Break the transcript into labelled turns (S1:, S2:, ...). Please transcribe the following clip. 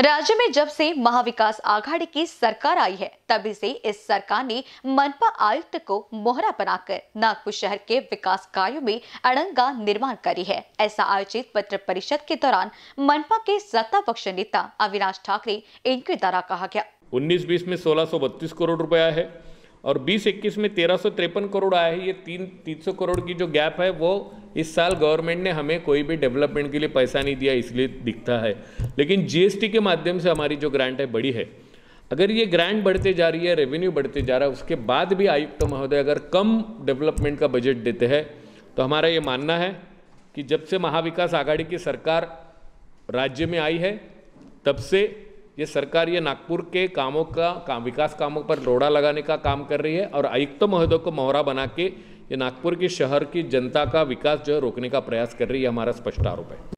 S1: राज्य में जब से महाविकास आघाड़ी की सरकार आई है, तभी से इस सरकार ने मनपा आयुक्त को मोहरा बनाकर नागपुर शहर के विकास कार्यों में अड़ंगा निर्माण करी है। ऐसा आयोजित पत्र परिषद के दौरान मनपा के सत्ता पक्ष नेता अविनाश ठाकरे, इनके द्वारा कहा गया।
S2: उन्नीस बीस में सोलह करोड़ रुपया है। और बीस इक्कीस में तेरह सौ तिरपन करोड़ आया है। ये तीन तीन सौ करोड़ की जो गैप है, वो इस साल गवर्नमेंट ने हमें कोई भी डेवलपमेंट के लिए पैसा नहीं दिया, इसलिए दिखता है। लेकिन जीएसटी के माध्यम से हमारी जो ग्रांट है, बड़ी है। अगर ये ग्रांट बढ़ते जा रही है रेवेन्यू बढ़ते जा रहा है, उसके बाद भी आयुक्त तो महोदय अगर कम डेवलपमेंट का बजट देते हैं तो हमारा ये मानना है कि जब से महाविकास आघाड़ी की सरकार राज्य में आई है, तब से ये सरकार ये नागपुर के कामों का, काम, विकास कामों पर रोड़ा लगाने का काम कर रही है और आयुक्त तो महोदय को मोहरा बना के ये नागपुर की शहर की जनता का विकास जो है रोकने का प्रयास कर रही है हमारा स्पष्ट आरोप है।